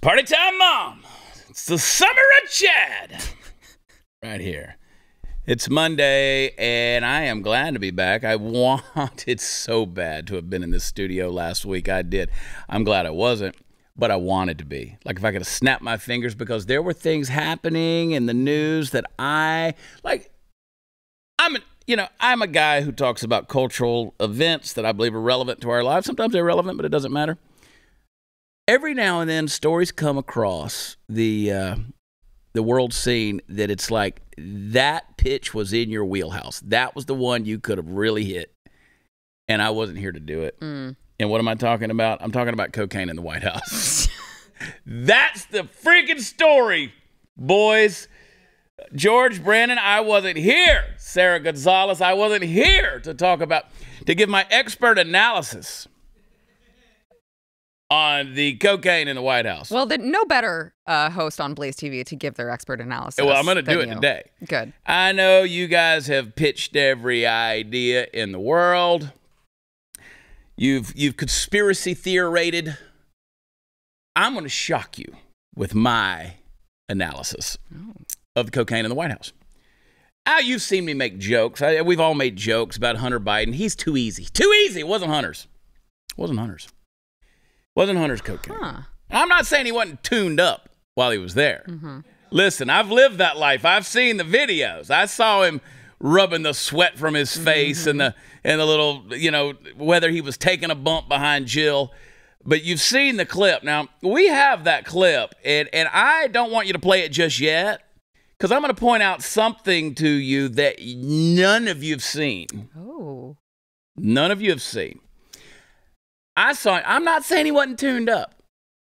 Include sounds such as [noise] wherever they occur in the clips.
party time, Mom. It's the summer of Chad. right here. It's Monday, and I am glad to be back. I [laughs] wanted so bad to have been in this studio last week. I did. I'm glad I wasn't, but I wanted to be. Like if I could have snapped my fingers because there were things happening in the news that I like. I'm, a, you know, I'm a guy who talks about cultural events that I believe are relevant to our lives. Sometimes they're relevant, but it doesn't matter every now and then stories come across the uh, the world scene that it's like that pitch was in your wheelhouse. That was the one you could have really hit, and I wasn't here to do it. Mm. And what am I talking about? I'm talking about cocaine in the White House. [laughs] That's the freaking story, boys. George Brandon, I wasn't here. Sara Gonzales, I wasn't here to talk about, to give my expert analysis on the cocaine in the White House. Well, then no better uh, host on Blaze TV to give their expert analysis. Well, I'm going to do it you. today. Good. I know you guys have pitched every idea in the world. You've you've conspiracy theorated. I'm going to shock you with my analysis of the cocaine in the White House. Now you've seen me make jokes. I, we've all made jokes about Hunter Biden. He's too easy. Too easy. It wasn't Hunter's. It wasn't Hunter's. Wasn't Hunter's cocaine. Huh. I'm not saying he wasn't tuned up while he was there. Mm-hmm. Listen, I've lived that life. I've seen the videos. I saw him rubbing the sweat from his mm-hmm, face and the mm-hmm. and the little, you know, whether he was taking a bump behind Jill. But you've seen the clip. Now, we have that clip, and, and I don't want you to play it just yet because I'm going to point out something to you that none of you have seen. Oh. None of you have seen. I saw. I'm not saying he wasn't tuned up,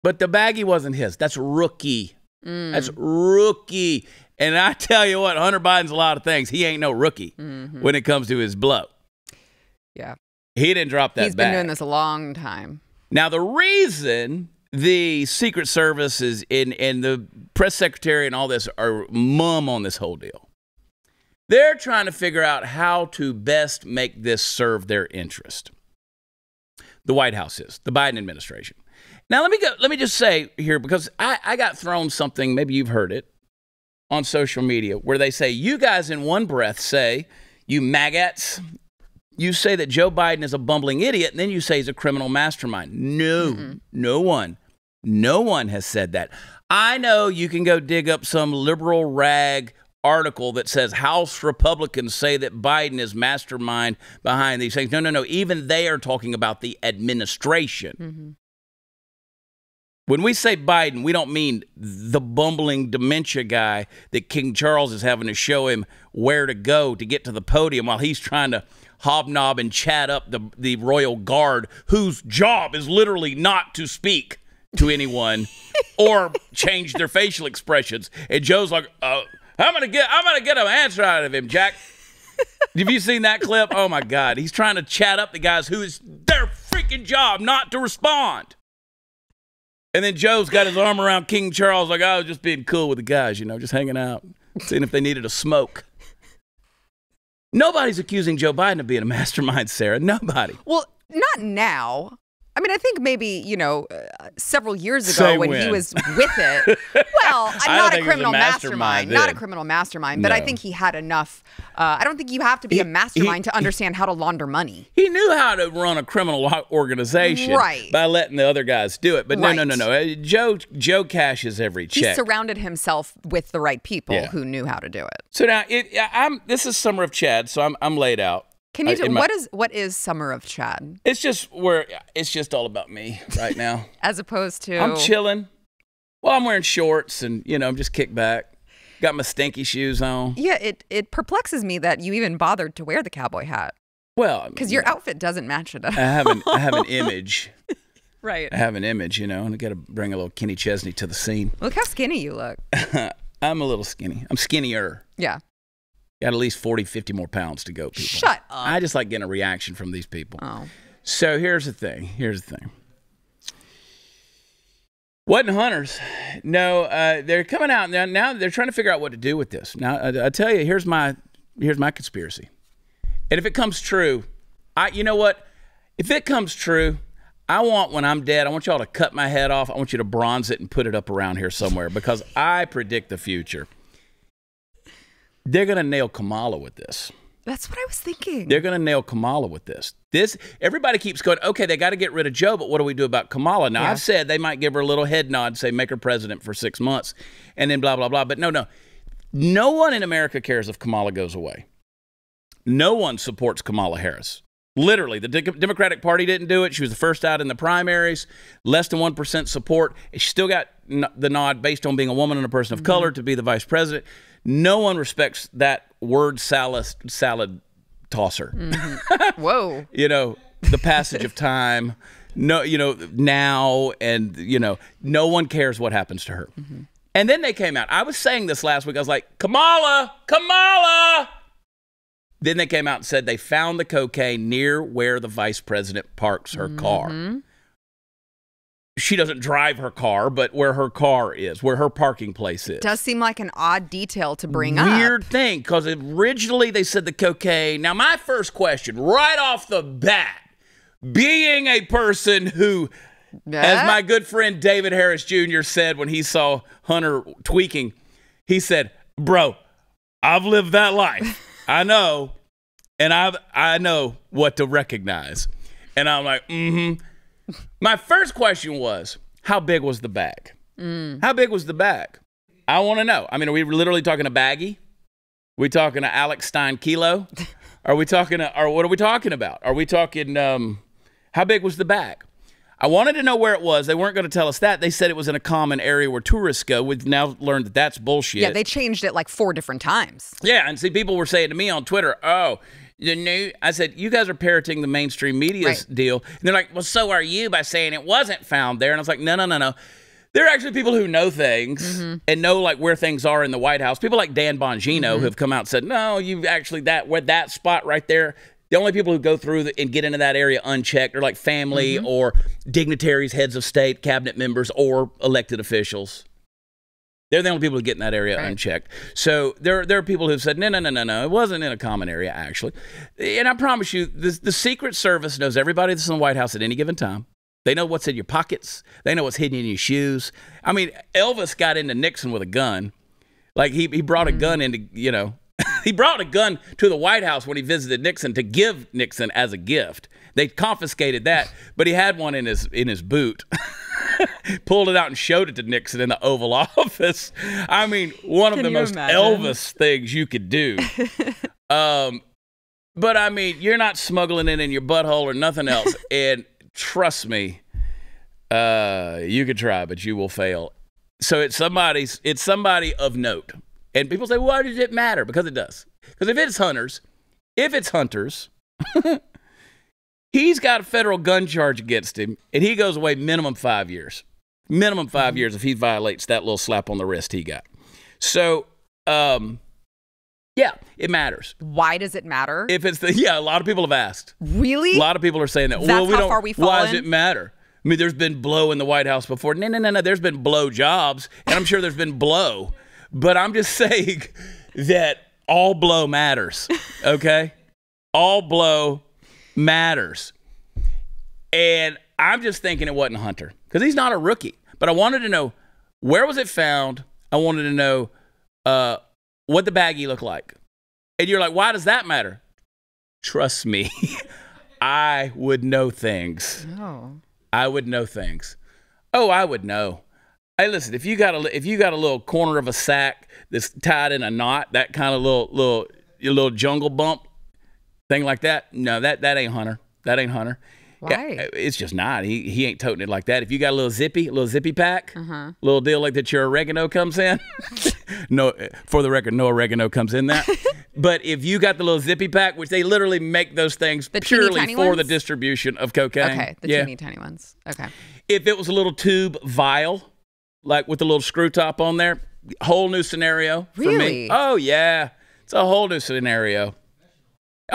but the baggie wasn't his. That's rookie. Mm. That's rookie. And I tell you what, Hunter Biden's a lot of things. He ain't no rookie Mhm. when it comes to his blow. Yeah. He didn't drop that He's been doing this a long time. Now the reason the Secret Service is in and the press secretary and all this are mum on this whole deal. They're trying to figure out how to best make this serve their interest. The White House is the Biden administration. Now let me go. Let me just say here because I, I got thrown something. Maybe you've heard it on social media where they say you guys in one breath say you maggots you say that Joe Biden is a bumbling idiot, and then you say he's a criminal mastermind. No, no one, no one has said that. I know you can go dig up some liberal rag article that says House Republicans say that Biden is mastermind behind these things. No, no, no. Even they are talking about the administration. Mm-hmm. When we say Biden, we don't mean the bumbling dementia guy that King Charles is having to show him where to go to get to the podium while he's trying to hobnob and chat up the, the royal guard, whose job is literally not to speak to anyone [laughs] or change their facial expressions. And Joe's like, uh, "I'm gonna get, I'm gonna get an answer out of him, Jack." [laughs] Have you seen that clip? Oh my God, he's trying to chat up the guys who is their freaking job not to respond. And then Joe's got his arm around King Charles, like, I was just being cool with the guys, you know, just hanging out, seeing if they needed a smoke. Nobody's accusing Joe Biden of being a mastermind, Sara. Nobody. Well, not now. I mean, I think maybe, you know, uh, several years ago Say when, he was with it. [laughs] Well, I'm not he a was a criminal mastermind mastermind. Not a criminal mastermind, but I think he had enough. Uh, I don't think you have to be He- a mastermind he- to understand how to launder money. He knew how to run a criminal organization Right. by letting the other guys do it. But no, no, no, no. Uh, Joe Joe cashes every check. He surrounded himself with the right people Yeah. who knew how to do it. so now it, I'm this is summer of Chad, so I'm I'm laid out. Can you Uh, do my- what is what is Summer of Chad It's just where it's just all about me right now. [laughs] as opposed to I'm chilling. Well, I'm wearing shorts and you know I'm just kicked back. Got my stinky shoes on. Yeah, it it perplexes me that you even bothered to wear the cowboy hat Well, because your outfit doesn't match it. I have an I have an image. [laughs] right. I have an image, you know, and I got to bring a little Kenny Chesney to the scene. Look how skinny you look. [laughs] I'm a little skinny. I'm skinnier. Yeah. Got at least 40, 50 more pounds to go, people. Shut up. I just like getting a reaction from these people. Oh. So here's the thing. Here's the thing. Wasn't hunters. No, uh, they're coming out now. Now they're trying to figure out what to do with this. Now I, I tell you, here's my here's my conspiracy. And if it comes true, I you know what? If it comes true, I want when I'm dead, I want y'all to cut my head off. I want you to bronze it and put it up around here somewhere because I predict the future. They're going to nail Kamala with this. That's what I was thinking. They're going to nail Kamala with this. This everybody keeps going. Okay, they got to get rid of Joe, but what do we do about Kamala? Now Yeah. I've said they might give her a little head nod, say make her president for six months, and then blah blah blah. But no, no, no one in America cares if Kamala goes away. No one supports Kamala Harris. Literally, the De- Democratic Party didn't do it. She was the first out in the primaries, less than 1% support. She still got n- the nod based on being a woman and a person of mm-hmm. color to be the vice president. No one respects that word salad, salad tosser. Mm-hmm. [laughs] Whoa. You know, the passage of time, no, you know, now, and, you know, no one cares what happens to her. Mm-hmm. And then they came out. I was saying this last week. I was like, Kamala, Kamala. Then they came out and said they found the cocaine near where the vice president parks her mm-hmm. car. She doesn't drive her car, but where her car is, where her parking place is. It Does seem like an odd detail to bring up. Weird thing, because originally they said the cocaine. Now, my first question, right off the bat, being a person who, as my good friend David Harris Jr. said when he saw Hunter tweaking, he said, "Bro, I've lived that life. I know, and I've I know what to recognize." And I'm like, "Mm-hmm." My first question was, how big was the bag? How big was the bag? I want to know. I mean, are we literally talking a baggie? we talking to Alex Stein kilo? [laughs] Are we talking to, or what are we talking about? Are we talking, um, how big was the bag? I wanted to know where it was. They weren't going to tell us that. They said it was in a common area where tourists go. We've now learned that that's bullshit. Yeah, they changed it like four different times. Yeah, and see, people were saying to me on Twitter, "Oh, the new." I said, "You guys are parroting the mainstream media's Right. deal," and they're like, "Well, so are you by saying it wasn't found there." And I was like, "No, no, no, no." There are actually people who know things mm-hmm. and know like where things are in the White House. People like Dan Bongino mm-hmm. who have come out and said, "No, you've actually that where that spot right there." The only people who go through the, and get into that area unchecked are like family mm-hmm. or dignitaries, heads of state, cabinet members, or elected officials. They're the only people who get in that area Right. unchecked. So there, there are people who've said, no, no, no, no, no, it wasn't in a common area, actually. And I promise you, the, the Secret Service knows everybody that's in the White House at any given time. They know what's in your pockets. They know what's hidden in your shoes. I mean, Elvis got into Nixon with a gun. Like he, he brought a mm-hmm. gun into, you know, [laughs] he brought a gun to the White House when he visited Nixon to give Nixon as a gift. They confiscated that, but he had one in his in his boot. [laughs] [laughs] Pulled it out and showed it to Nixon in the Oval [laughs] Office. I mean, one of the most imagine? Elvis things you could do. [laughs] um, but I mean, you're not smuggling it in your butthole or nothing else. and trust me, uh, you could try, but you will fail. So it's somebody's. It's somebody of note. And people say, "Why does it matter?" Because it does. Because if it's hunters, if it's hunters, he's got a federal gun charge against him, and he goes away minimum five years. Minimum 5 years if he violates that little slap on the wrist he got. So, um, yeah, it matters. Why does it matter? If it's the yeah, a lot of people have asked. really? A lot of people are saying that. That's well, we how don't. far we've why does it matter? I mean, there's been blow in the White House before. No, no, no, no. There's been blow jobs, and I'm sure there's been blow. But I'm just [laughs] saying that all blow matters. Okay, all blow matters. And I'm just thinking it wasn't Hunter because he's not a rookie. But I wanted to know where was it found. I wanted to know uh, what the baggie looked like. And you're like, why does that matter? Trust me, [laughs] I would know things. Oh. I would know things. Oh, I would know. Hey, listen, if you got a if you got a little corner of a sack that's tied in a knot, that kind of little little your little jungle bump thing like that, no, that that ain't Hunter. That ain't Hunter. Yeah, Why? it's just not. He he ain't toting it like that. If you got a little zippy, a little zippy pack, Uh-huh. little deal like that, your oregano comes in. [laughs] no, for the record, no oregano comes in that. [laughs] but if you got the little zippy pack, which they literally make those things The purely tiny for the distribution of cocaine. Okay, the yeah. teeny tiny ones. Okay. If it was a little tube vial, like with a little screw top on there, whole new scenario for me. Really? Oh yeah, it's a whole new scenario.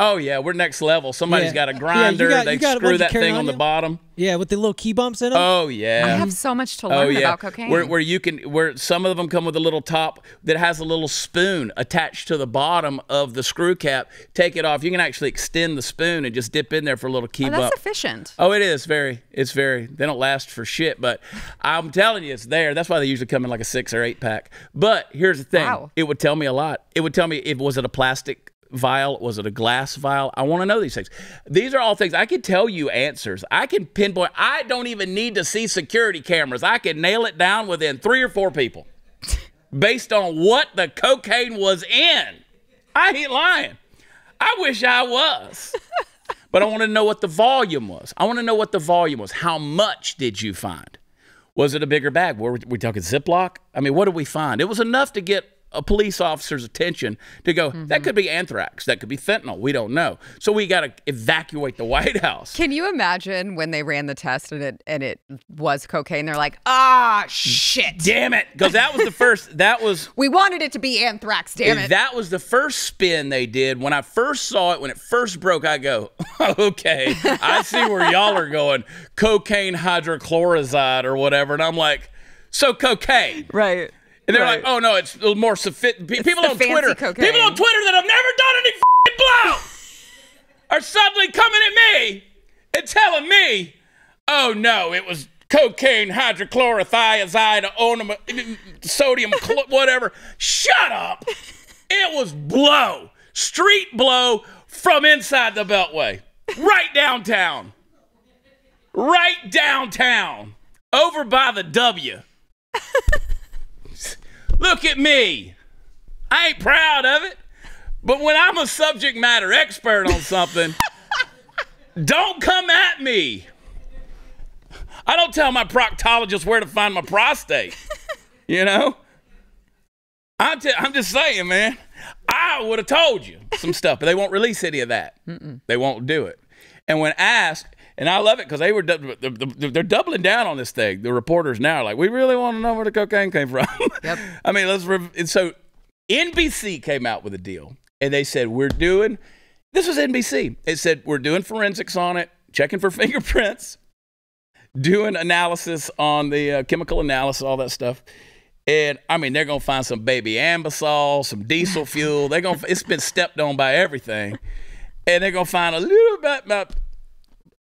Oh yeah, we're next level. Somebody's Yeah. got a Yeah, grinder. got- they got screw bunch that thing on on the bottom. Yeah, with the little key bumps in them. Oh yeah. I have so much to Oh learn yeah, about cocaine. where where you can where some of them come with a little top that has a little spoon attached to the bottom of the screw cap. Take it off. You can actually extend the spoon and just dip in there for a little key oh, that's bump. efficient. Oh, it is very. It's very. They don't last for shit, but I'm telling you, it's there. That's why they usually come in like a six or eight pack. But here's the thing: Wow. it would tell me a lot. It would tell me if was it a plastic vial, was it a glass vial? I want to know these things. These are all things I can tell you answers. I can pinpoint. I don't even need to see security cameras. I can nail it down within three or four people, [laughs] based on what the cocaine was in. I ain't lying. I wish I was. [laughs] But I want to know what the volume was. I want to know what the volume was. How much did you find? Was it a bigger bag? Were we, we talking Ziploc? I mean, what did we find? It was enough to get a police officer's attention to go, that could be anthrax. That could be fentanyl. We don't know. So we got to evacuate the White House. Can you imagine when they ran the test and it and it was cocaine? They're like, ah, shit. Damn it. Because that was the first, [laughs] that was. We wanted it to be anthrax. Damn it. That was the first spin they did. When I first saw it, when it first broke, I go, [laughs] okay, I see where y'all are going. Cocaine hydrochloride or whatever. And I'm like, so cocaine. right. And they're Right. like, oh no, it's a little more sophisticated. People on Twitter, cocaine. people on Twitter that have never done any fing blow [laughs] are suddenly coming at me and telling me, oh no, it was cocaine, hydrochlorothiazide, onum, sodium, [laughs] whatever. Shut up. It was blow, street blow from inside the Beltway, right downtown, right downtown, over by the W. [laughs] Look at me. I ain't proud of it. But when I'm a subject matter expert on something, [laughs] don't come at me. I don't tell my proctologist where to find my prostate. [laughs] You know? I'm, I'm just saying, man. I would have told you some stuff, but they won't release any of that. They won't do it. And when asked, and I love it because they were they're doubling down on this thing. The reporters now are like, we really want to know where the cocaine came from. [laughs] Yep. I mean, let's. Rev- and so NBC came out with a deal, and they said we're doing. This was NBC. It said we're doing forensics on it, checking for [laughs] fingerprints, doing analysis on the uh, chemical analysis, all that stuff. And I mean, they're gonna find some baby Anbesol, some diesel [laughs] fuel. They're gonna. It's been stepped on by everything, and they're gonna find a little bit about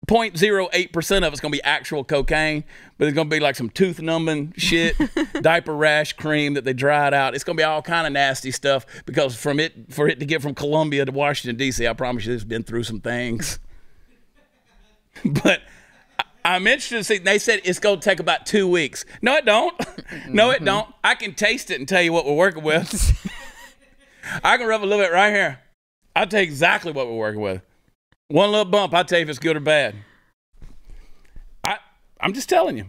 0.08 percent of it's gonna be actual cocaine, but it's gonna be like some tooth numbing shit, [laughs] diaper rash cream that they dried out. It's gonna be all kind of nasty stuff because from it for it to get from Colombia to Washington D.C., I promise you, it's been through some things. [laughs] but I- I'm interested to see. They said it's going to take about two weeks. No, it don't. [laughs] no, it mm-hmm. don't. I can taste it and tell you what we're working with. I can rub a little bit right here. I'll tell you exactly what we're working with. One little bump, I'll tell you if it's good or bad. I, I'm just telling you.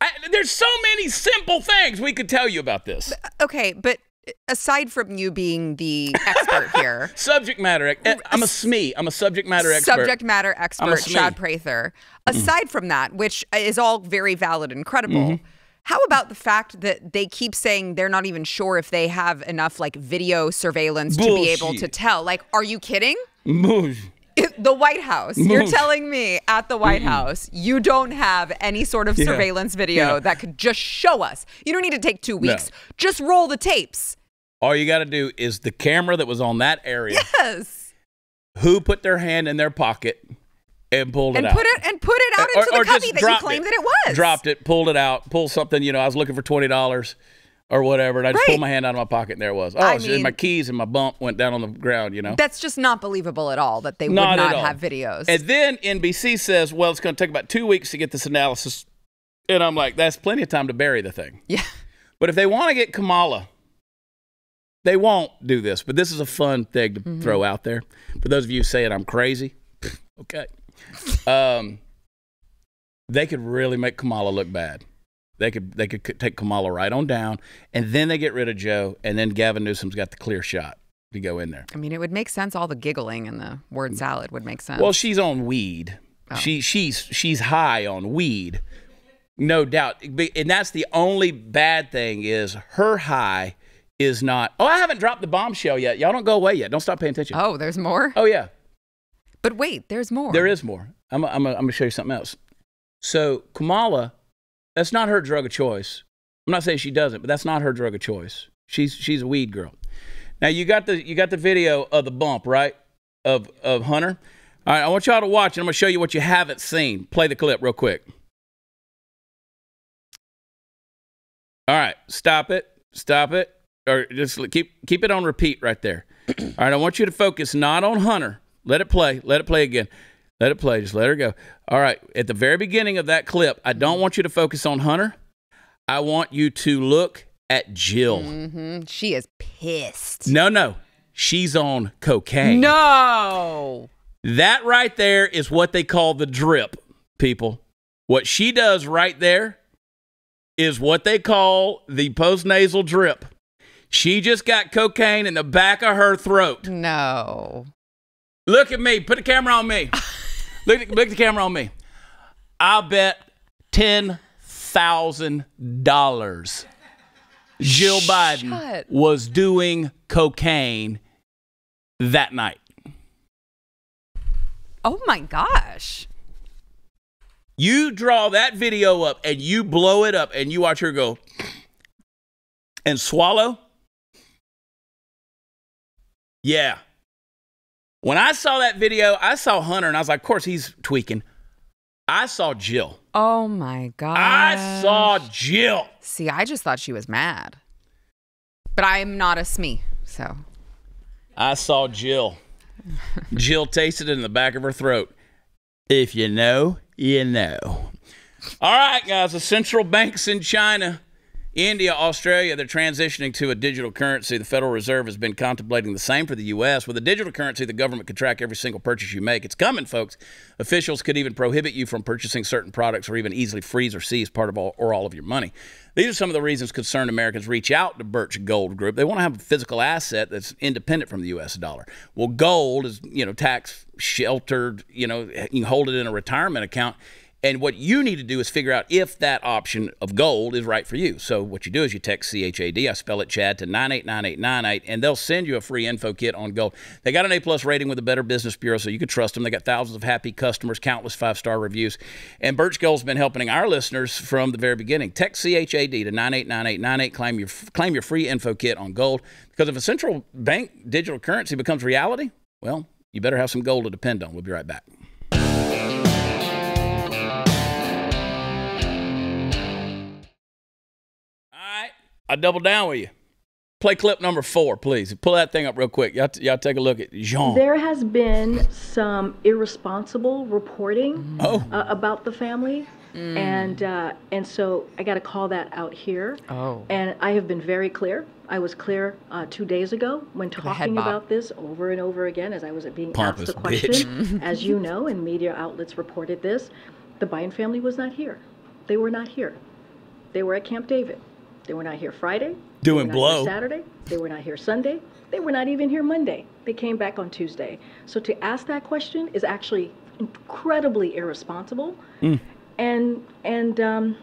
I, there's so many simple things we could tell you about this. Okay, but aside from you being the [laughs] expert here, Subject matter. eh, I'm a SME. I'm a subject matter expert. subject matter expert. Chad Prather, aside from that, which is all very valid and credible, Mm-hmm. how about the fact that they keep saying they're not even sure if they have enough like video surveillance to be able to tell? Like, are you kidding? Moosh. The White House. You're telling me at the White mm-hmm. House you don't have any sort of Yeah. surveillance video Yeah. that could just show us. You don't need to take two weeks. Just roll the tapes. All you got to do is the camera that was on that area. Yes. Who put their hand in their pocket and pulled And it out? put it and put it out Or- into or the cubby that you claimed it. that it was. Dropped it, pulled it out, pulled something. You know, I was looking for twenty dollars or whatever, and I just Right. pulled my hand out of my pocket, and there it was. Oh, I mean- my keys and my bump went down on the ground. You know, That's just not believable at all that they would Not not at all. have videos. And then NBC says, well, it's going to take about two weeks to get this analysis. And I'm like, that's plenty of time to bury the thing. yeah. But if they want to get Kamala, they won't do this. But this is a fun thing to Mm-hmm. throw out there. For those of you saying I'm crazy, [laughs] okay. Um, they could really make Kamala look bad. They could they could take Kamala right on down, and then they get rid of Joe, and then Gavin Newsom's got the clear shot to go in there. I mean, it would make sense. All the giggling and the word salad would make sense. Well, she's on weed. Oh. She she's she's high on weed, no doubt. And that's the only bad thing is her high is not. Oh, I haven't dropped the bombshell yet. Y'all don't go away yet. Don't stop paying attention. oh, there's more. Oh yeah, But wait, there's more. There is more. I'm, I'm, I'm going to show you something else. So Kamala, that's not her drug of choice. I'm not saying she doesn't, but that's not her drug of choice. She's she's a weed girl. Now you got the you got the video of the bump, right? Of of Hunter. All right, I want y'all to watch, and I'm gonna show you what you haven't seen. Play the clip real quick. All right, stop it, stop it, or just keep keep it on repeat right there. [clears throat] All right, I want you to focus not on Hunter. Let it play. Let it play again. Let it play. Just let her go. All right. At the very beginning of that clip, I don't want you to focus on Hunter. I want you to look at Jill. hmm She is pissed. No, no. She's on cocaine. No. That right there is what they call the drip, people. What she does right there is what they call the postnasal drip. She just got cocaine in the back of her throat. No. Look at me. Put the camera on me. [laughs] look, look the camera on me. I'll bet ten thousand dollars. Jill Biden Shut. was doing cocaine that night. Oh my gosh. You draw that video up and you blow it up and you watch her go and swallow. Yeah. When I saw that video, I saw Hunter and I was like, of course he's tweaking. I saw Jill. Oh my god. I saw Jill. See, I just thought she was mad. But I'm not a SME, so. I saw Jill. [laughs] Jill tasted it in the back of her throat. If you know, you know. All right, guys. The central banks in China, India, Australia, they're transitioning to a digital currency. The Federal Reserve has been contemplating the same for the U.S. With a digital currency, the government could track every single purchase you make. It's coming, folks. Officials could even prohibit you from purchasing certain products or even easily freeze or seize part of all or all of your money. These are some of the reasons concerned Americans reach out to Birch Gold Group. They want to have a physical asset that's independent from the U.S. dollar. Well, gold is, you know, tax sheltered. You know, you can hold it in a retirement account. And what you need to do is figure out if that option of gold is right for you. So what you do is you text CHAD, I spell it Chad, to 989898, and they'll send you a free info kit on gold. They got an A plus rating with the Better Business Bureau, so you can trust them. They got thousands of happy customers, countless five star reviews. And Birch Gold's been helping our listeners from the very beginning. Text CHAD to 989898, claim your, claim your free info kit on gold. Because if a central bank digital currency becomes reality, well, you better have some gold to depend on. We'll be right back. I double down with you. Play clip number four, please. Pull that thing up real quick. Y'all, t- y'all take a look at Jean. There has been some irresponsible reporting Oh. uh, about the family, and uh, and so I got to call that out here. Oh. And I have been very clear. I was clear uh, two days ago when talking about this over and over again as I was being Pompous asked the bitch. question. [laughs] as you know, and media outlets reported this, the Biden family was not here. They were not here. They were at Camp David. They were not here Friday. Doing blow. Saturday. They were not here Sunday. They were not even here Monday. They came back on Tuesday. So to ask that question is actually incredibly irresponsible. Mm. And and um,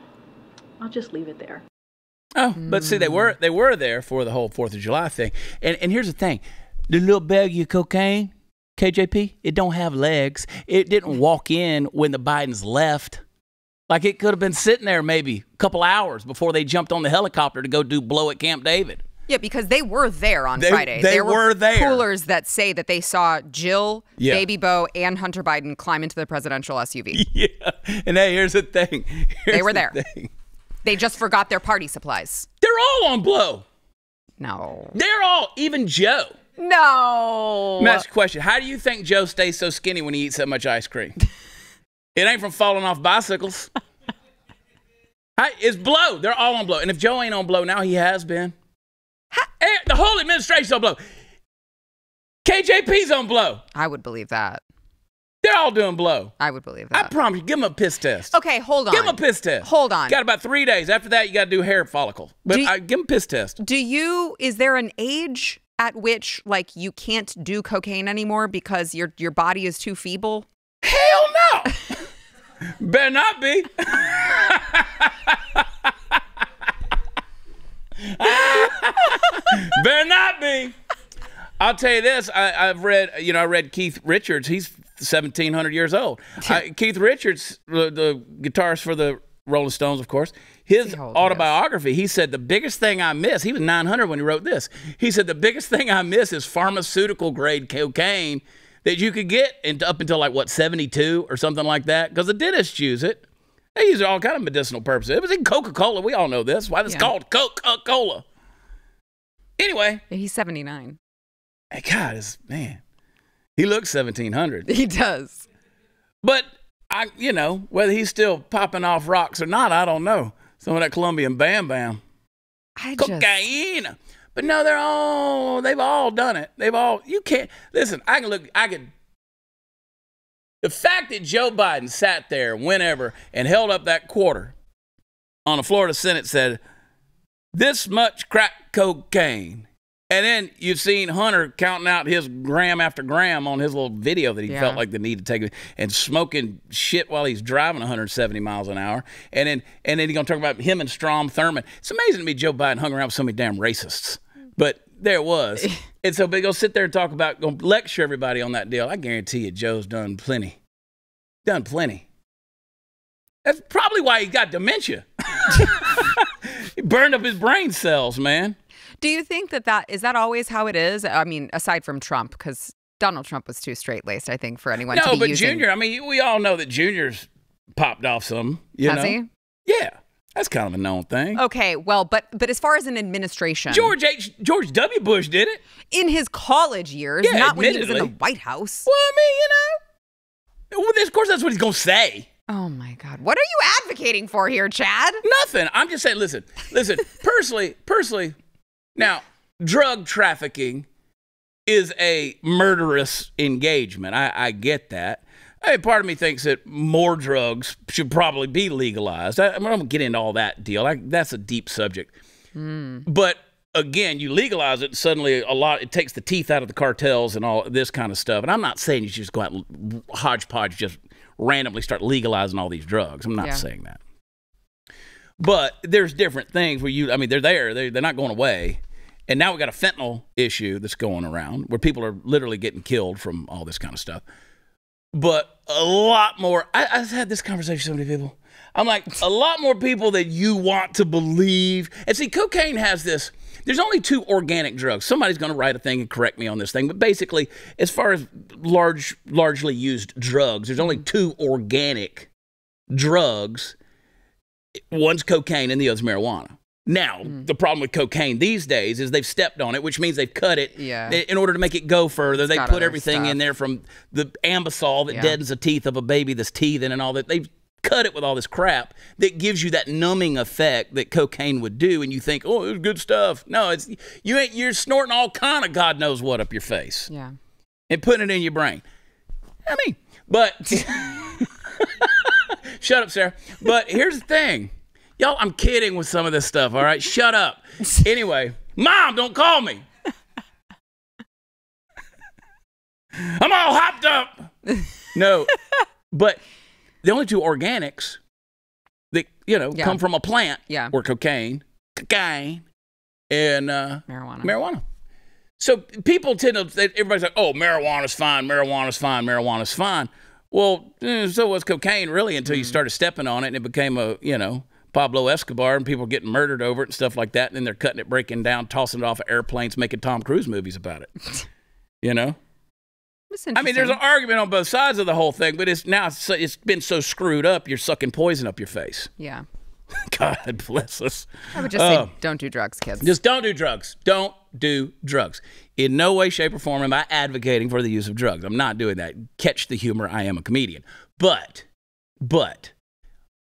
I'll just leave it there. Oh, but see, they were they were there for the whole Fourth of July thing. And and here's the thing: the little bag of cocaine, KJP, it don't have legs. It didn't walk in when the Bidens left. Like it could have been sitting there maybe a couple hours before they jumped on the helicopter to go do blow at Camp David. Yeah, because they were there on They- Friday. they there were there. Coolers that say that they saw Jill, Yeah. Baby Bo, and Hunter Biden climb into the presidential SUV. [laughs] Yeah, and hey, here's the thing: Here's were the there. thing. they just forgot their party supplies. They're all on blow. No. They're all, even Joe. No. Let me ask you a question. How do you think Joe stays so skinny when he eats so much ice cream? [laughs] it ain't from falling off bicycles. [laughs] How- it's blow. They're all on blow. And if Joe ain't on blow now, he has been. Eh, The whole administration's on blow. KJP's on blow. I would believe that. They're all doing blow. I would believe that. I promise you, give them a piss test. okay, hold on. Give them a piss test. Hold on. Got about three days. After that, you got to do hair follicle. But you- I, give them a piss test. Do you is there an age at which like you can't do cocaine anymore because your your body is too feeble? Hell no. Better not be. Better not be. I'll tell you this. I, I've read, you know, I read Keith Richards. He's 1700 years old. [laughs] I, Keith Richards, the, the guitarist for the Rolling Stones, of course, his See how old he is. autobiography, he said, The biggest thing I miss, he was 900 when he wrote this. He said, The biggest thing I miss is pharmaceutical grade cocaine that you could get in, up until like, what, 72 or something like that? Because the dentists use it. They use it all kind of medicinal purposes. It was in Coca Cola. We all know this. Why it's Yeah. called Coca Cola. Anyway, He's 79. hey, God, is man, he looks 1700. [laughs] He does. But I, you know, whether he's still popping off rocks or not, I don't know. Some of that Colombian Bam Bam, I just. But no, they're all they've all done it. They've all you can't listen. I can look. I can. The fact that Joe Biden sat there whenever and held up that quarter on the Florida Senate said, "This much crack cocaine." And then you've seen Hunter counting out his gram after gram on his little video that he Yeah. felt like the need to take and smoking shit while he's driving 170 miles an hour. And then and then he's gonna talk about him and Strom Thurmond. It's amazing to me Joe Biden hung around with so many damn racists. But there it was. [laughs] and so they go sit there and talk about go lecture everybody on that deal. I guarantee you Joe's done plenty. Done plenty. That's probably why he got dementia. [laughs] he burned up his brain cells, man. Do you think that that is that always how it is? I mean, aside from Trump, because Donald Trump was too straight laced, I think, for anyone to No, be but using. Junior, I mean, we all know that Junior's popped off some. You Has know? he? Yeah, that's kind of a known thing. Okay, well, but but as far as an administration, George H. George W. Bush did it. in his college years, Yeah, not when he was in the. White House. Well, I mean, you know, well, of course that's what he's gonna say. Oh my God, what are you advocating for here, Chad? Nothing. I'm just saying. Listen, listen. [laughs] personally, personally, now drug trafficking is a murderous engagement. I, I get that. Hey, part of me thinks that more drugs should probably be legalized. I, I'm not gonna get into all that deal. I, that's a deep subject. Hmm. But again, you legalize it, suddenly a lot. It takes the teeth out of the cartels and all this kind of stuff. And I'm not saying you should just go out and hodgepodge, just randomly start legalizing all these drugs. I'm not Yeah. saying that. But there's different things where you, I mean, they're there. They're, they're not going away. And now we got a fentanyl issue that's going around where people are literally getting killed from all this kind of stuff. But a lot more, I, I've had this conversation with so many people. I'm like, a lot more people that you want to believe. And see, cocaine has this. There's only two organic drugs. Somebody's going to write a thing and correct me on this thing, but basically, as far as large, largely used drugs, there's only two organic drugs one's cocaine and the other's marijuana. Now, the problem with cocaine these days is they've stepped on it, which means they've cut it Yeah. in order to make it go further. They put everything in there from the Anbesol that Yeah. deadens the teeth of a baby that's teething and all that. They've cut it with all this crap that gives you that numbing effect that cocaine would do, and you think, oh, it's good stuff. No, it's you ain't you're snorting all kind of God knows what up your face Yeah. and putting it in your brain. I mean, but [laughs] [laughs] shut up, Sara. But here's the thing, y'all. I'm kidding with some of this stuff. All right, shut up. [laughs] Anyway, mom, don't call me. I'm all hopped up. No, [laughs] but the only two organics that you know Yeah. come from a plant Yeah. were cocaine, cocaine, and uh, Marijuana. marijuana. So people tend to, everybody's like, oh, marijuana's fine, marijuana's fine, marijuana's fine. Well, eh, so was cocaine really until you Mm. started stepping on it and it became a, you know, Pablo Escobar and people getting murdered over it and stuff like that. And then they're cutting it, breaking down, tossing it off of airplanes, making Tom Cruise movies about it. [laughs] you know? I mean, there's an argument on both sides of the whole thing, but it's now it's, it's been so screwed up, you're sucking poison up your face. yeah. [laughs] God bless us. I would just Oh. say, uh, don't do drugs, kids. Just don't do drugs. Don't do drugs. In no way, shape, or form am I advocating for the use of drugs. I'm not doing that. Catch the humor. I am a comedian. But, but,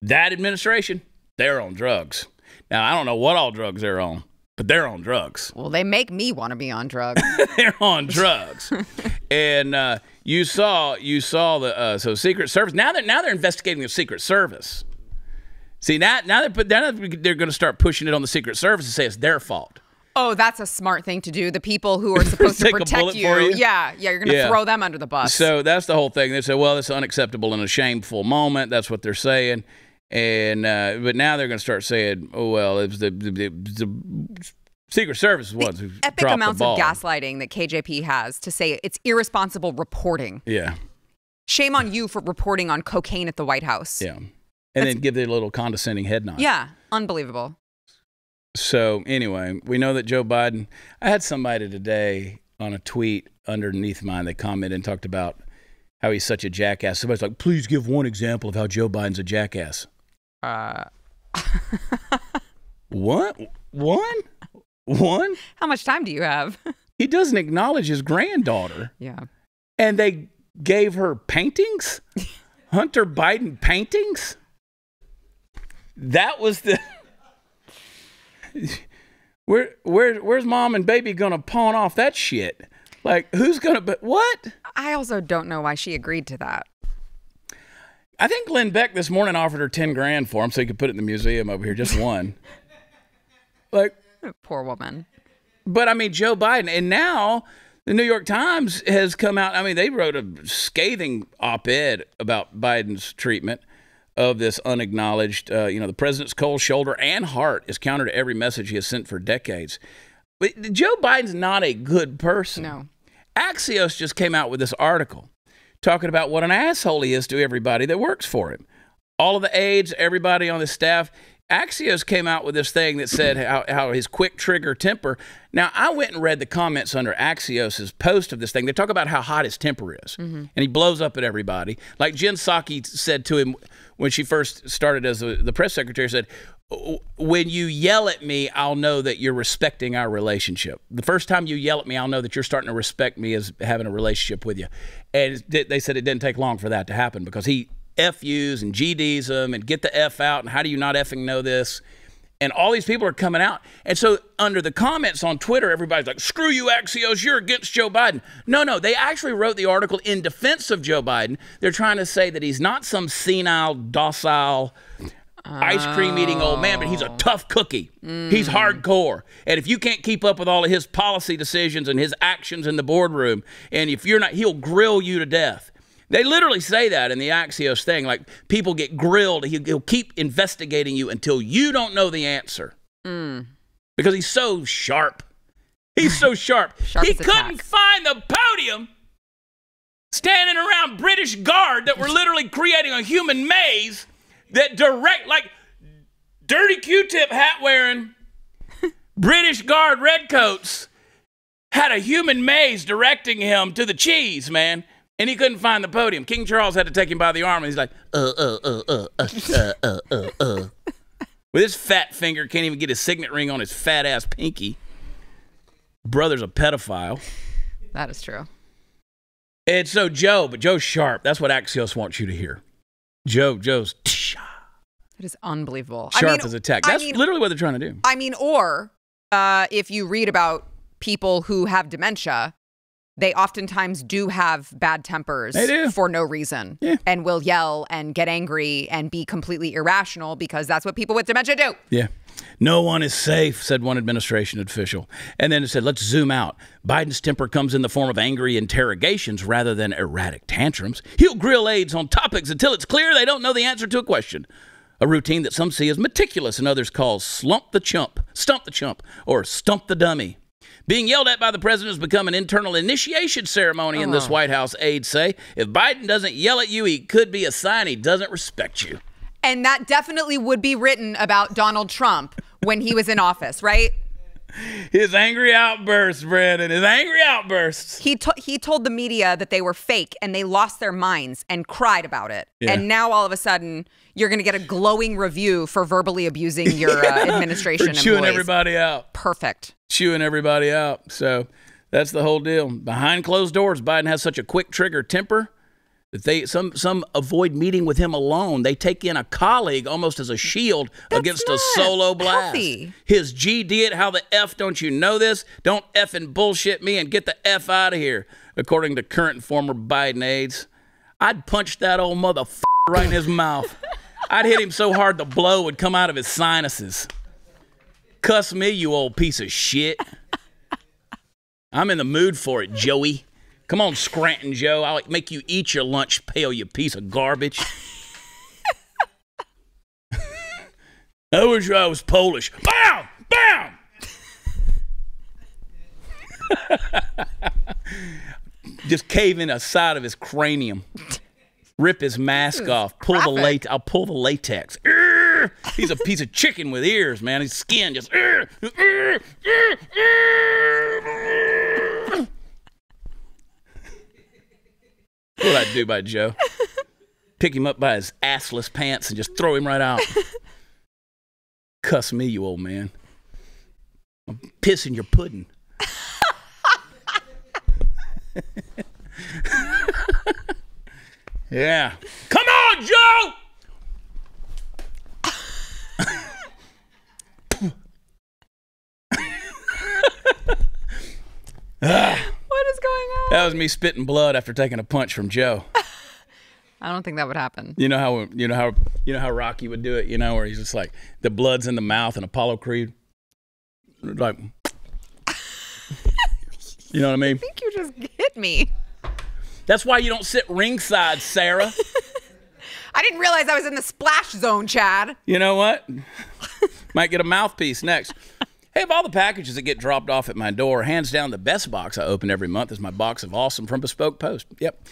that administration, they're on drugs. Now, I don't know what all drugs they're on, but they're on drugs. well, they make me want to be on drugs. [laughs] they're on drugs. [laughs] and uh, you saw, you saw the uh, so Secret Service. Now they're now they're investigating the Secret Service. See now, now they're put, now they're going to start pushing it on the Secret Service and say it's their fault. oh, that's a smart thing to do. The people who are [laughs] supposed to protect for you? Yeah. Yeah. You're going to Yeah. throw them under the bus. So that's the whole thing. They say, well, it's unacceptable and a shameful moment. That's what they're saying. And uh, but now they're going to start saying, oh well, it was the, the, the, Secret Service ones who Epic dropped amounts the ball. of gaslighting that KJP has to say it's irresponsible reporting. Yeah, Shame on you for reporting on cocaine at the White House. Yeah. And then give the little condescending head nod. Yeah, unbelievable. So anyway, we know that Joe Biden. I had somebody today on a tweet underneath mine. They commented and talked about how he's such a jackass. Somebody's like, "Please give one example of how Joe Biden's a jackass." Uh, What? One? One? how much time do you have? [laughs] He doesn't acknowledge his granddaughter, yeah. and they gave her paintings, [laughs] Hunter Biden paintings. That was the. [laughs] Where, where, where's mom and baby gonna pawn off that shit? Like, who's gonna? But what? I also don't know why she agreed to that. I think Glenn Beck this morning offered her ten grand for him so he could put it in the museum over here. Just one. [laughs] like, Poor woman. but I mean, Joe Biden, and now the New York Times has come out. I mean, they wrote a scathing op-ed about Biden's treatment of this unacknowledged. Uh, you know, the president's cold shoulder and heart is counter to every message he has sent for decades. But Joe Biden's not a good person. No. Axios just came out with this article talking about what an asshole he is to everybody that works for him. All of the aides, everybody on the staff. Axios came out with this thing that said how, how his quick trigger temper. Now, I went and read the comments under Axios's post of this thing. They talk about how hot his temper is. Mm-hmm. And he blows up at everybody. Like Jen Psaki said to him when she first started as the, the press secretary, said, when you yell at me, I'll know that you're respecting our relationship. The first time you yell at me, I'll know that you're starting to respect me as having a relationship with you. And they said it didn't take long for that to happen because he FUs and GDs them and get the F out and how do you not effing know this? And all these people are coming out. And so under the comments on Twitter, everybody's like, screw you, Axios, you're against Joe Biden. No, no, they actually wrote the article in defense of Joe Biden. They're trying to say that he's not some senile, docile, ice cream eating old man, but he's a oh. tough cookie. He's mm. hardcore. And if you can't keep up with all of his policy decisions and his actions in the boardroom, and if you're not, he'll grill you to death. They literally say that in the Axios thing. Like people get grilled, he'll, he'll keep investigating you until you don't know the answer. Because he's so sharp. He's so [laughs] sharp. Sharp he couldn't find the podium standing around British Guard that were literally creating a human maze that direct, like dirty Q-tip hat wearing [laughs] British Guard redcoats had a human maze directing him to the cheese, man. And he couldn't find the podium. King Charles had to take him by the arm, and he's like, uh, uh, uh, uh, uh, uh, uh, uh, uh. With his fat finger, can't even get his signet ring on his fat ass pinky. Brother's a pedophile. That is true. And so Joe, but Joe's sharp. That's what Axios wants you to hear. Joe, Joe's It is unbelievable. Sharp as a tack. I That's mean, literally what they're trying to do. I mean, or uh, if you read about people who have dementia, they oftentimes do have bad tempers They do. for no reason Yeah. and will yell and get angry and be completely irrational because that's what people with dementia do. Yeah. No one is safe, said one administration official. And then it said, let's zoom out. Biden's temper comes in the form of angry interrogations rather than erratic tantrums. He'll grill aides on topics until it's clear they don't know the answer to a question. A routine that some see as meticulous and others call slump the chump, stump the chump, or stump the dummy. Being yelled at by the president has become an internal initiation ceremony in this uh-huh. White House, aides say. If Biden doesn't yell at you, he could be a sign he doesn't respect you. And that definitely would be written about Donald Trump when he was in office, right? His angry outbursts, Brandon, his angry outbursts. He to- he told the media that they were fake and they lost their minds and cried about it. Yeah. And now all of a sudden you're going to get a glowing review for verbally abusing your uh, [laughs] administration For chewing employees. everybody out. Perfect. chewing everybody out. So that's the whole deal. Behind closed doors, Biden has such a quick trigger temper that they some some avoid meeting with him alone. They take in a colleague almost as a shield against a solo blast. healthy. His G did how the F don't you know this? Don't f and bullshit me and get the F out of here, according to current and former Biden aides. I'd punch that old motherfucker right in his mouth. [laughs] I'd hit him so hard the blow would come out of his sinuses. Cuss me, you old piece of shit. I'm in the mood for it, Joey. Come on, Scranton Joe. I'll make you eat your lunch pail, you piece of garbage. I wish I was Polish. Bam! Bam! [laughs] Just cave in the side of his cranium. Rip his mask off, pull the late. I'll pull the latex. Urgh! He's a piece of chicken with ears, man. His skin just. Urgh! Urgh! Urgh! What I'd do by Joe? Pick him up by his assless pants and just throw him right out. Cuss me, you old man. I'm pissing your pudding. [laughs] yeah. Come on, Joe! What is going on? That was me spitting blood after taking a punch from Joe. I don't think that would happen. You know how you know how you know how Rocky would do it. You know where he's just like the blood's in the mouth and Apollo Creed, like. [laughs] You know what I mean? I think you just hit me. That's why you don't sit ringside, Sara. [laughs] I didn't realize I was in the splash zone, Chad. You know what? [laughs] Might get a mouthpiece next. Hey, of all the packages that get dropped off at my door, hands down the best box I open every month is my box of awesome from Bespoke Post. Yep.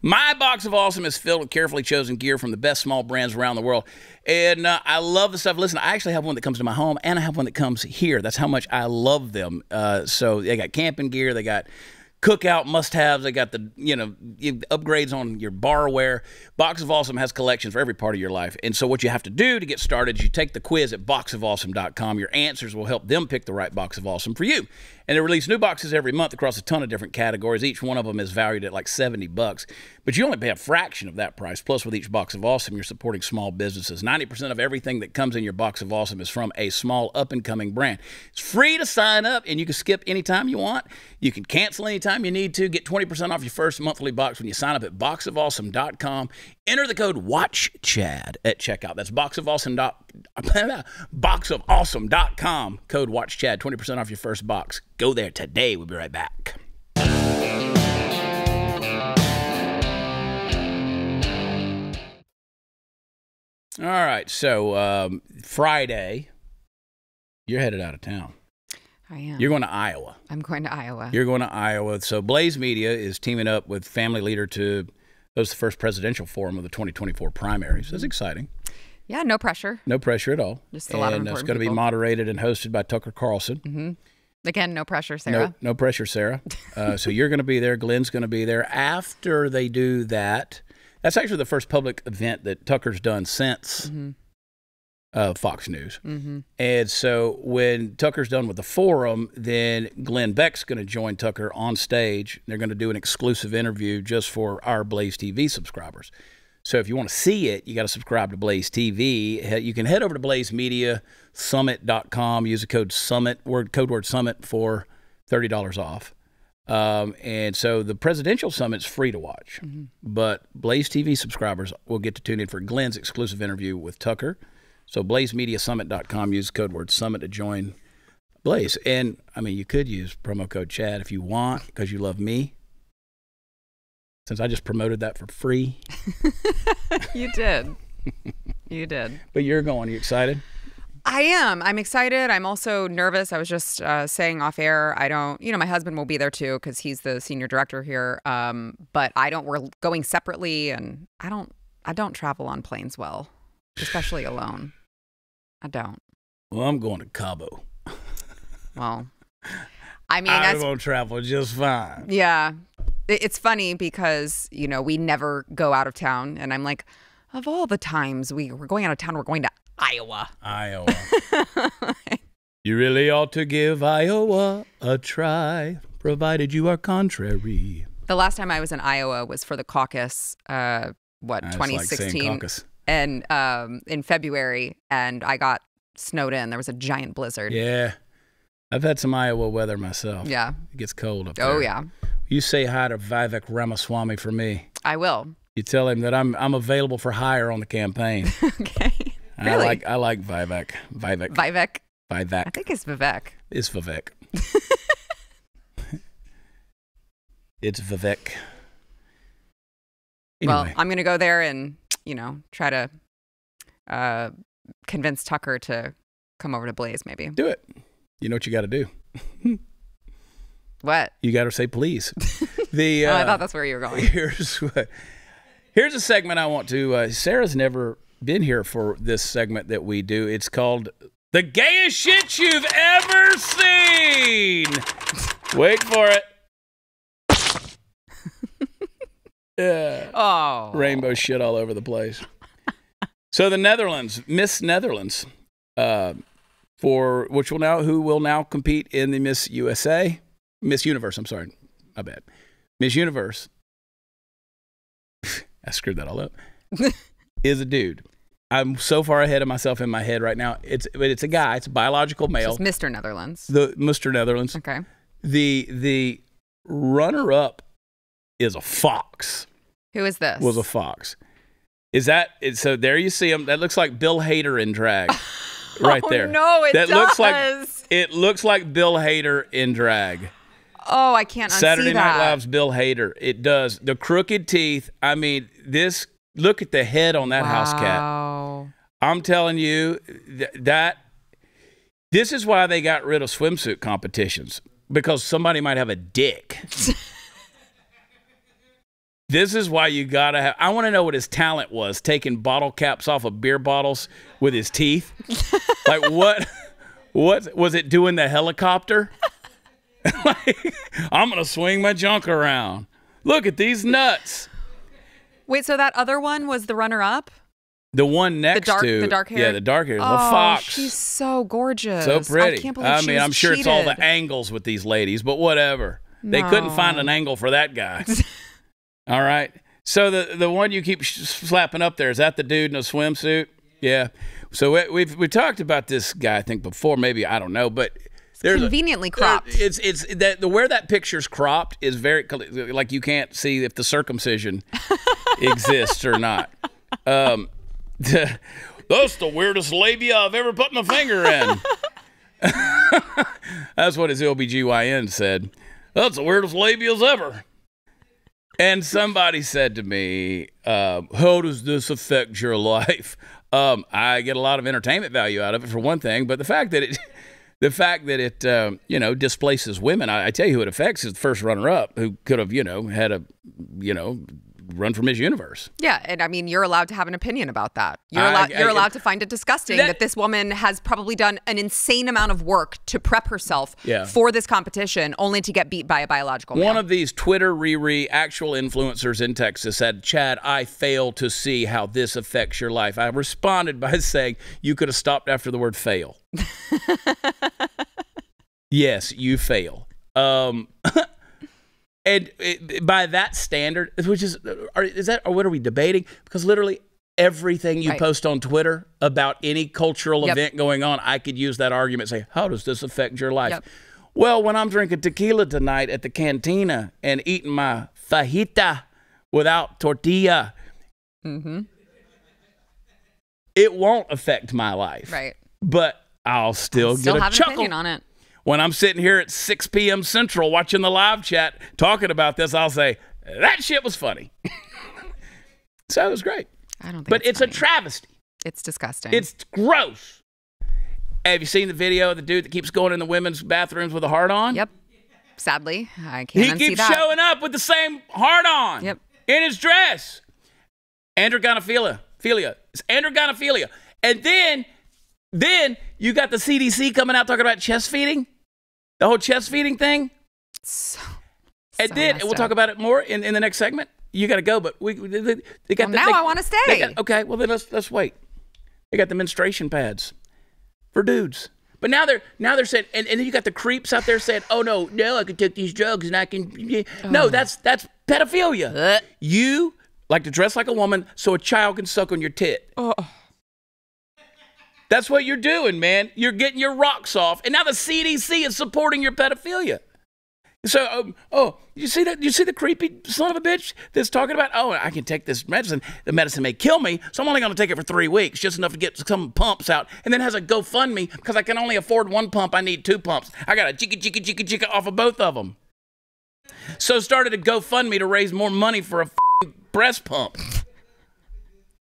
My box of awesome is filled with carefully chosen gear from the best small brands around the world. And uh, I love the stuff. Listen, I actually have one that comes to my home and I have one that comes here. That's how much I love them. Uh, so they got camping gear, they got cookout must-haves. They got the you know upgrades on your barware. Box of Awesome has collections for every part of your life. And so what you have to do to get started is you take the quiz at boxofawesome.com. Your answers will help them pick the right box of awesome for you. And they release new boxes every month across a ton of different categories. Each one of them is valued at like 70 bucks. But you only pay a fraction of that price. Plus, with each box of awesome, you're supporting small businesses. 90% of everything that comes in your box of awesome is from a small up and coming brand. It's free to sign up and you can skip anytime you want. You can cancel anytime you need to. Get 20% off your first monthly box when you sign up at boxofawesome.com. Enter the code WATCHCHAD at checkout. That's boxofawesome. [laughs] boxofawesome.com. Code WATCHCHAD. 20% off your first box. Go there today. We'll be right back. All right. So um, Friday, you're headed out of town. I am. You're going to Iowa. I'm going to Iowa. You're going to Iowa. So Blaze Media is teaming up with Family Leader to host the first presidential forum of the 2024 primaries. That's exciting. yeah, no pressure. No pressure at all. Just a lot of and it's going to be moderated and hosted by Tucker Carlson. Again, no pressure, Sara. no pressure, Sara. Uh, so you're going to be there. Glenn's going to be there. After they do that, that's actually the first public event that Tucker's done since uh, Fox News. And so when Tucker's done with the forum, then Glenn Beck's going to join Tucker on stage. They're going to do an exclusive interview just for our Blaze TV subscribers. So if you want to see it, you got to subscribe to Blaze TV. You can head over to blazemediasummit.com, use the code SUMMIT, word code word SUMMIT for $30 off. Um, and so the presidential summit's free to watch, but Blaze TV subscribers will get to tune in for Glenn's exclusive interview with Tucker. So blazemediasummit.com, use code word summit to join Blaze. And I mean, you could use promo code Chad if you want because you love me. Since I just promoted that for free, [laughs] You did. you did. but you're going. Are you excited? I am. I'm excited. I'm also nervous. I was just uh, saying off air. I don't. You know, my husband will be there too because he's the senior director here. Um, but I don't. We're going separately, and I don't. I don't travel on planes well, especially alone. I don't. Well, I'm going to Cabo. Well, I mean, I'm going to travel just fine. Yeah. It- It's funny because, you know, we never go out of town. And I'm like, of all the times we, we're going out of town, we're going to Iowa. Iowa. [laughs] you really ought to give Iowa a try, provided you are contrary. The last time I was in Iowa was for the caucus, uh, what, That's like 2016? caucus. and um, in February, and I got snowed in. There was a giant blizzard. Yeah. I've had some Iowa weather myself. Yeah. It gets cold up there. Oh, yeah. You say hi to Vivek Ramaswamy for me. I will. You tell him that I'm I'm available for hire on the campaign. [laughs] okay. Really? I like I like Vivek. Vivek. Vivek. Vivek. I think it's Vivek. It's Vivek. [laughs] it's Vivek. Anyway, Well, I'm going to go there and, you know, try to uh, convince Tucker to come over to Blaze, maybe. do it. You know what you got to do. [laughs] What? You got to say please. [laughs] The oh, I uh, thought that's where you were going. here's what Here's a segment I want to. Uh, Sara's never been here for this segment that we do. It's called the gayest shit you've ever seen. Wait for it. [laughs] Yeah. Oh. Rainbow shit all over the place. So the Netherlands, Miss Netherlands, uh, for which will now who will now compete in the Miss USA, Miss Universe. I'm sorry, my bad. Miss Universe. [laughs] I screwed that all up. [laughs] is a dude. I'm so far ahead of myself in my head right now. It's but it's a guy. It's a biological male. It's Mr. Netherlands. The Mr. Netherlands. Okay. The the runner up is a fox. Who is this? Was a fox. Is that it, so? There you see him. That looks like Bill Hader in drag, [laughs] right oh, there. No, it that does. looks like it looks like Bill Hader in drag. Oh, I can't Saturday unsee Night. Live's Bill Hader. It does. The crooked teeth. I mean, this. Look at the head on that house cat. I'm telling you th- that. This is why they got rid of swimsuit competitions because somebody might have a dick. [laughs] This is why you gotta have. I want to know what his talent was, taking bottle caps off of beer bottles with his teeth. [laughs] like what? What was it doing? The helicopter? [laughs] like, I'm gonna swing my junk around. Look at these nuts. Wait, so that other one was the runner up? The one next dark- to the dark hair? yeah, the dark hair, the oh, fox. She's so gorgeous. so pretty. I can't believe she mean, I'm sure it's all the angles with these ladies, but whatever. They couldn't find an angle for that guy. [laughs] all right. So the the one you keep slapping up there is that the dude in a swimsuit? Yeah. So we, we've we talked about this guy I think before. Maybe I don't know, but there's a- Conveniently there- cropped. it's it's that the where that picture's cropped is very like you can't see if the circumcision [laughs] exists or not. Um, [laughs] that's the weirdest labia I've ever put my finger in. [laughs] That's what his LBGYN said. That's the weirdest labias ever. And somebody said to me, um, How does this affect your life? Um, I get a lot of entertainment value out of it, for one thing, but the fact that it. The fact that it, um, you know, displaces women, I, I tell you who it affects is the first runner-up, who could have, you know, had a, you know, run for Miss Universe. Yeah, and I mean, you're allowed to have an opinion about that. You're I- allowed. I- you're allowed to find it disgusting that, That- this woman has probably done an insane amount of work to prep herself Yeah. for this competition, only to get beat by a biological male. One of these Twitter Riri actual influencers in Texas said, Chad, I fail to see how this affects your life. I responded by [laughs] saying, You could have stopped after the word fail. [laughs] yes, you fail. Um, [laughs] and it, by that standard, which is, are, is that, or what are we debating? Because literally everything you Right. post on Twitter about any cultural Yep. event going on, I could use that argument and say, How does this affect your life? Yep. Well, when I'm drinking tequila tonight at the cantina and eating my fajita without tortilla, mm-hmm. it won't affect my life. Right. But I'll still, Still get a have an chuckle opinion on it. When I'm sitting here at 6 p.m. Central watching the live chat talking about this. I'll say that shit was funny. [laughs] so it was great, I don't think. but it's, a funny. travesty. It's disgusting. It's gross. Have you seen the video of the dude that keeps going in the women's bathrooms with a heart on? Yep. Sadly, I can't He keeps showing up with the same heart on. Yep. In his dress. Androgonophilia. Philia. It's androgonophilia. And then, then you got the CDC coming out talking about chest feeding. The whole chest feeding thing. So, And so then, and we'll talk about it more in, in the next segment. You got to go, but we, they, got Well, the, now they- I wanna stay. got- okay, well then let's let's wait. They got the menstruation pads for dudes. But now they're now they're saying, and, and then you got the creeps out there saying, "Oh no, no, I can take these drugs and I can." No, that's that's pedophilia. Ugh. You like to dress like a woman so a child can suck on your tit. Oh. That's what you're doing, man. You're getting your rocks off, and now the CDC is supporting your pedophilia. So, um, oh, you see that? You see the creepy son of a bitch that's talking about? Oh, I can take this medicine. The medicine may kill me, so I'm only going to take it for three weeks, just enough to get some pumps out, and then has a GoFundMe because I can only afford one pump. I need two pumps. I got a chicka chicka chicka chicka off of both of them. So started a GoFundMe to raise more money for a breast pump.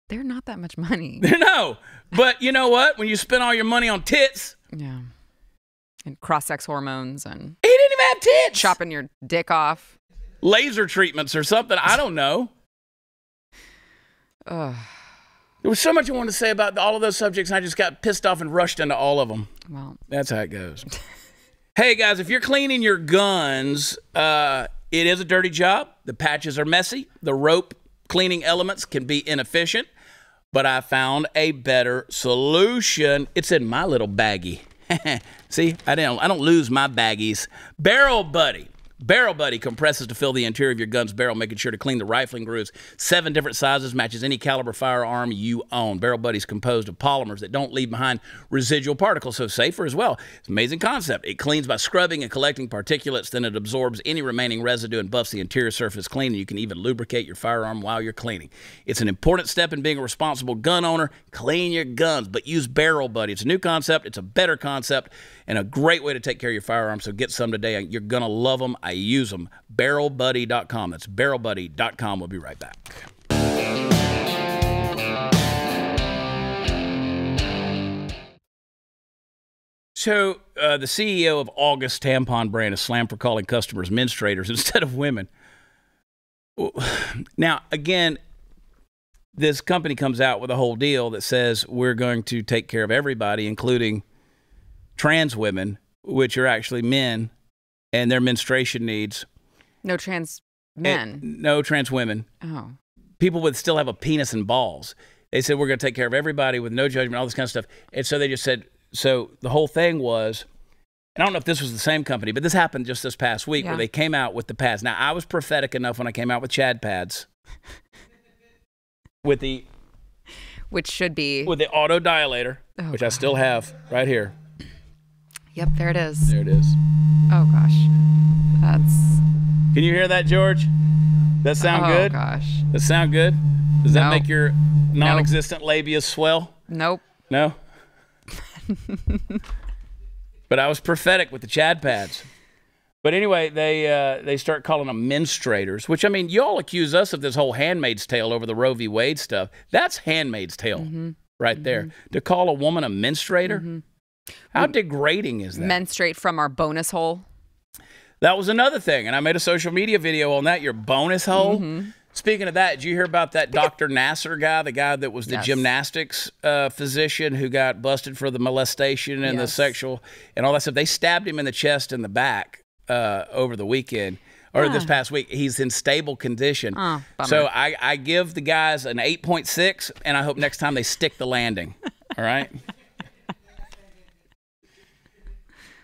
They're not that much money. [laughs] no, but you know what? When you spend all your money on tits, yeah. And cross sex hormones and he didn't even have tits. chopping your dick off. laser treatments or something. I don't know. Ugh. There was so much I wanted to say about all of those subjects, and I just got pissed off and rushed into all of them. Well, That's how it goes. [laughs] hey guys, if you're cleaning your guns, uh, it is a dirty job. The patches are messy. The rope cleaning elements can be inefficient. But I found a better solution. It's in my little baggie. [laughs] See, I don't I don't lose my baggies. Barrel Buddy. Barrel Buddy compresses to fill the interior of your gun's barrel, making sure to clean the rifling grooves. Seven different sizes, matches any caliber firearm you own. Barrel Buddy is composed of polymers that don't leave behind residual particles, so safer as well. It's an amazing concept. It cleans by scrubbing and collecting particulates, then it absorbs any remaining residue and buffs the interior surface clean. And you can even lubricate your firearm while you're cleaning. It's an important step in being a responsible gun owner. Clean your guns, but use Barrel Buddy. It's a new concept, it's a better concept, and a great way to take care of your firearm. So get some today. You're going to love them. I use them. BarrelBuddy.com. That's BarrelBuddy.com. We'll be right back. So, uh, the CEO of August Tampon brand is slammed for calling customers menstruators [laughs] instead of women. [sighs] Now, again, this company comes out with a whole deal that says we're going to take care of everybody, including trans women, which are actually men, and their menstruation needs. no trans And men. no trans women. oh. People would still have a penis and balls. They said we're going to take care of everybody with no judgment, all this kind of stuff. And so they just said. So the whole thing was, and I don't know if this was the same company, but this happened just this past week Yeah. where they came out with the pads. Now I was prophetic enough when I came out with Chad pads, [laughs] with the Which should be. with the auto dilator, Oh, which I still have right here. Yep, there it is. There it is. Oh gosh. That's. Can you hear that, George? That sound oh good? Oh gosh. That sound good? Does that make your non-existent labia swell? Nope. No. but I was prophetic with the Chad pads. But anyway, they uh, they start calling them menstruators, which I mean, y'all accuse us of this whole Handmaid's Tale over the Roe v. Wade stuff. That's Handmaid's Tale mm-hmm. right there. Mm-hmm. To call a woman a menstruator, mm-hmm. How degrading is that? Menstruate from our bonus hole. That was another thing, and I made a social media video on that. Your bonus hole. Speaking of that, did you hear about that Dr. Nassar guy, the guy that was the Yes. gymnastics uh, physician who got busted for the molestation and the sexual and all that stuff? They stabbed him in the chest and the back uh, over the weekend or this past week. He's in stable condition. Oh, so I, I give the guys an 8.6, and I hope next time they stick the landing. All right. [laughs]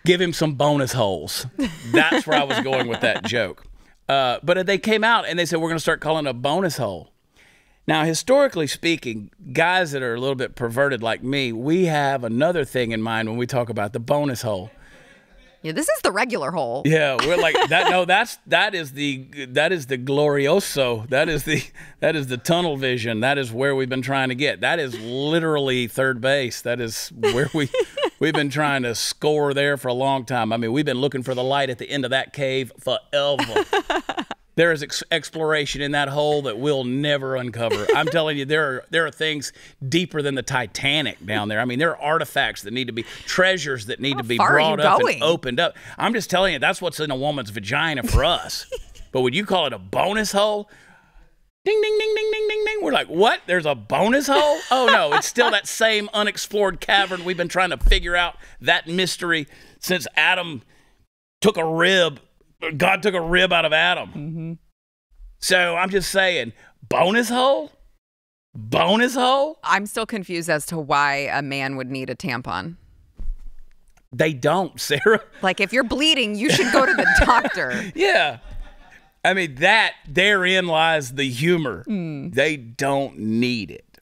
give him some bonus holes. That's where I was going with that joke. Uh, but they came out and they said, we're going to start calling it a bonus hole. Now, historically speaking, guys that are a little bit perverted like me, we have another thing in mind when we talk about the bonus hole. Yeah, this is the regular hole. Yeah, we're like [laughs] that. No, that's that is the that is the glorioso. That is the that is the tunnel vision. That is where we've been trying to get. That is literally third base. That is where we we've been trying to score there for a long time. I mean, we've been looking for the light at the end of that cave forever. [laughs] There is ex- exploration in that hole that we'll never uncover. I'm telling you, there are there are things deeper than the Titanic down there. I mean, there are artifacts that need to be treasures that need to be far are you brought up going? and opened up. I'm just telling you, that's what's in a woman's vagina for us. [laughs] but would you call it a bonus hole? Ding ding ding ding ding ding ding. We're like, what? There's a bonus hole? [laughs] Oh no, it's still that same unexplored cavern we've been trying to figure out that mystery since Adam took a rib. God took a rib out of Adam. Mm-hmm. So I'm just saying, bonus hole, bonus hole. I'm still confused as to why a man would need a tampon. They don't, [laughs] Sara. Like, if you're bleeding, you should go to the doctor. [laughs] Yeah. I mean, that therein lies the humor. Hmm. They don't need it.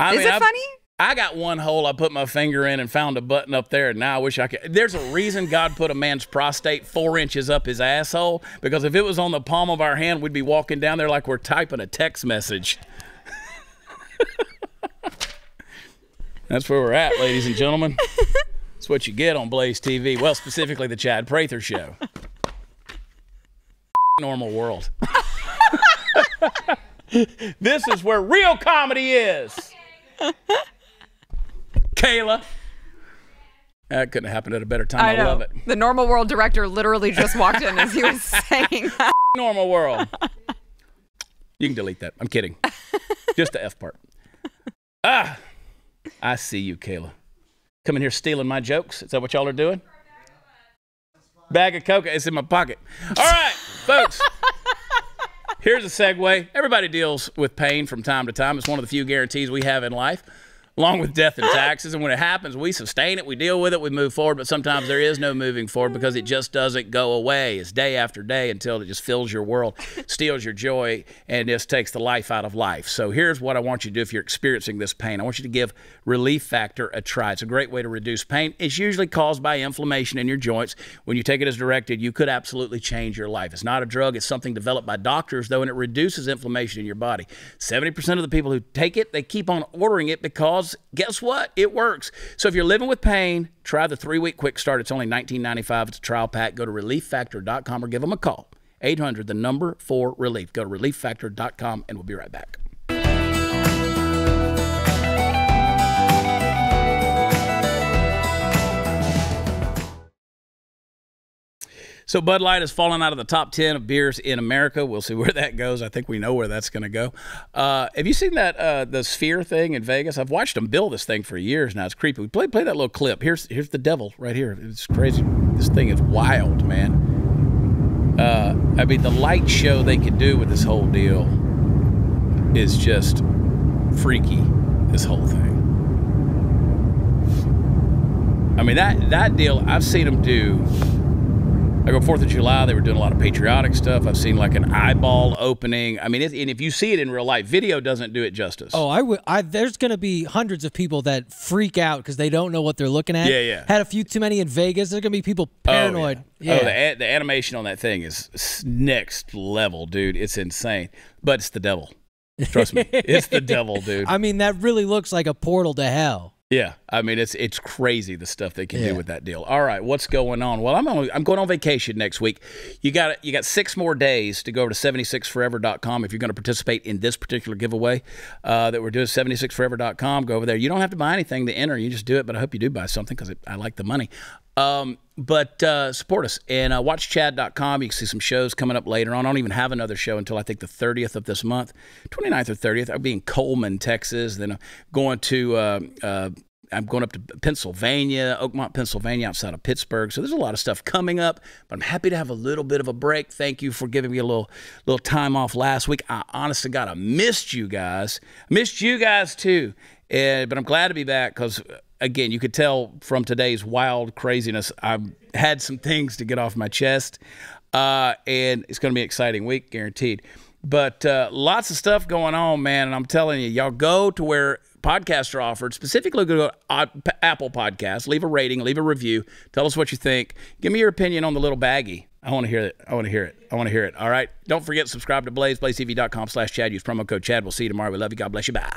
I Is mean, it I've- funny? I got one hole I put my finger in and found a button up there, and now I wish I could. There's a reason God put a man's prostate four inches up his asshole because if it was on the palm of our hand, we'd be walking down there like we're typing a text message. [laughs] That's where we're at, ladies and gentlemen. That's what you get on Blaze TV. Well, specifically the Chad Prather Show. Normal world. [laughs] this is where real comedy is. Kayla. That couldn't have happened at a better time. I, love it. The normal world director literally just walked in as he was [laughs] saying that. Normal world. You can delete that. I'm kidding. Just the F part. Ah, I see you, Kayla. Coming here stealing my jokes. Is that what y'all are doing? Bag of coca. It's in my pocket. All right, folks. Here's a segue. Everybody deals with pain from time to time. It's one of the few guarantees we have in life along with death and taxes. And when it happens, we sustain it, we deal with it, we move forward. But sometimes there is no moving forward because it just doesn't go away. It's day after day until it just fills your world, steals your joy, and just takes the life out of life. So here's what I want you to do if you're experiencing this pain. I want you to give Relief Factor a try. It's a great way to reduce pain. It's usually caused by inflammation in your joints. When you take it as directed, you could absolutely change your life. It's not a drug, it's something developed by doctors, though, and it reduces inflammation in your body. 70% of the people who take it, they keep on ordering it because guess what? It works. So if you're living with pain, try the three week quick start. It's only $19.95. It's a trial pack. Go to relieffactor.com or give them a call. 800, the number for relief. Go to relieffactor.com and we'll be right back. So Bud Light has fallen out of the top ten of beers in America. We'll see where that goes. I think we know where that's going to go. Uh, have you seen that uh, the Sphere thing in Vegas? I've watched them build this thing for years now. It's creepy. Play play that little clip. Here's here's the devil right here. It's crazy. This thing is wild, man. Uh, I mean, the light show they could do with this whole deal is just freaky. This whole thing. I mean that that deal I've seen them do like go Fourth of July, they were doing a lot of patriotic stuff. I've seen like an eyeball opening. I mean, and if you see it in real life, video doesn't do it justice. Oh, I would. I there's going to be hundreds of people that freak out because they don't know what they're looking at. Yeah, yeah. Had a few too many in Vegas. There's going to be people oh, paranoid. Oh, yeah. yeah. Oh, the, the animation on that thing is next level, dude. It's insane. But it's the devil. Trust me, [laughs] it's the devil, dude. I mean, that really looks like a portal to hell. Yeah, I mean it's it's crazy the stuff they can yeah. do with that deal. All right, what's going on? Well, I'm on, I'm going on vacation next week. You got you got six more days to go over to 76forever.com if you're going to participate in this particular giveaway uh, that we're doing. 76forever.com. Go over there. You don't have to buy anything to enter. You just do it. But I hope you do buy something because I like the money. Um, but uh, support us and uh, watch chad.com. You can see some shows coming up later on. I don't even have another show until I think the 30th of this month, 29th or 30th. I'll be in Coleman, Texas. Then I'm going to. Uh, uh, I'm going up to Pennsylvania, Oakmont, Pennsylvania, outside of Pittsburgh. So there's a lot of stuff coming up, but I'm happy to have a little bit of a break. Thank you for giving me a little little time off last week. I honestly got I missed you guys. missed you guys too. Uh, but I'm glad to be back because again, you could tell from today's wild craziness, I've had some things to get off my chest, uh, and it's going to be an exciting week, guaranteed. But uh, lots of stuff going on, man, and I'm telling you, y'all go to where podcasts are offered. Specifically, go to Apple Podcasts, leave a rating, leave a review, tell us what you think. Give me your opinion on the little baggie. I want to hear it. I want to hear it. I want to hear it. All right. Don't forget, subscribe to Blaze, blazetv.com slash Chad. Use promo code Chad. We'll see you tomorrow. We love you. God bless you. Bye.